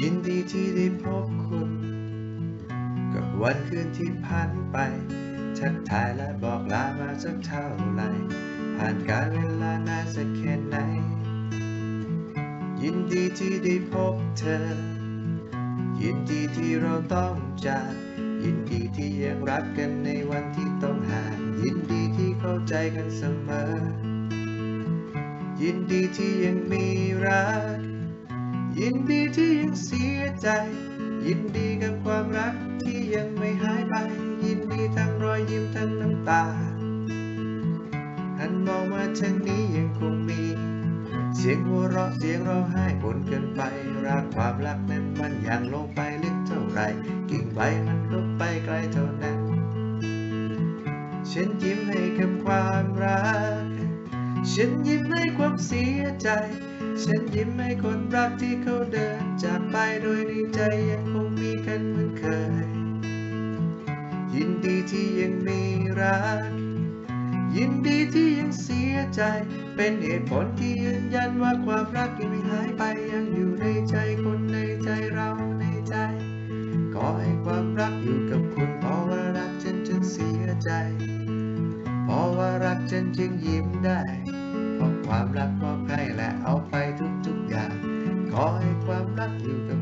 ยินดีที่ได้พบคุณ กับวันคืนที่ผ่านไป ทักทายและบอกลามาสักเท่าไหร่ผ่านการเวลานานสักแค่ไหน ยินดีที่ได้พบเธอ ยินดีที่เราต้องจากยินดีที่ยังรักกันในวันที่ต้องห่าง ยินดีที่เข้าใจกันเสมอ ยินดีที่ยังมีรัก ยินดีที่ยังเสียใจ ยินดีกับความรักที่ยังไม่หายไป ยินดีทั้งรอยยิ้มทั้งน้ำตาหันมองมาทางนี้ยังคงมี เสียงหัวเราะเสียงร้องไห้ปนกันไปรักความรักนั้นมันยังลงไปลึกเท่าไร กิ่งใบมันก็ไปไกลเท่านั้น ฉันยิ้มให้กับความรัก ฉันยิ้มให้ความเสียใจ ฉันยิ้มให้คนรักที่เขาเดินจากไปโดยในใจยังคงมีกันเหมือนเคย ยินดีที่ยังมีรัก ยินดีที่ยังเสียใจ เป็นเหตุผลที่ยืนยันว่าความรักยังไม่หายไปยังอยู่ในใจคนในใจเราในใจขอให้ความรักอยู่กับคุณเพราะว่ารักฉันจึงเสียใจ เพราะว่ารักฉันจึงยิ้มได้ ความรักมอบให้และเอาไปทุกๆอย่าง ขอให้ความรักอยู่กับ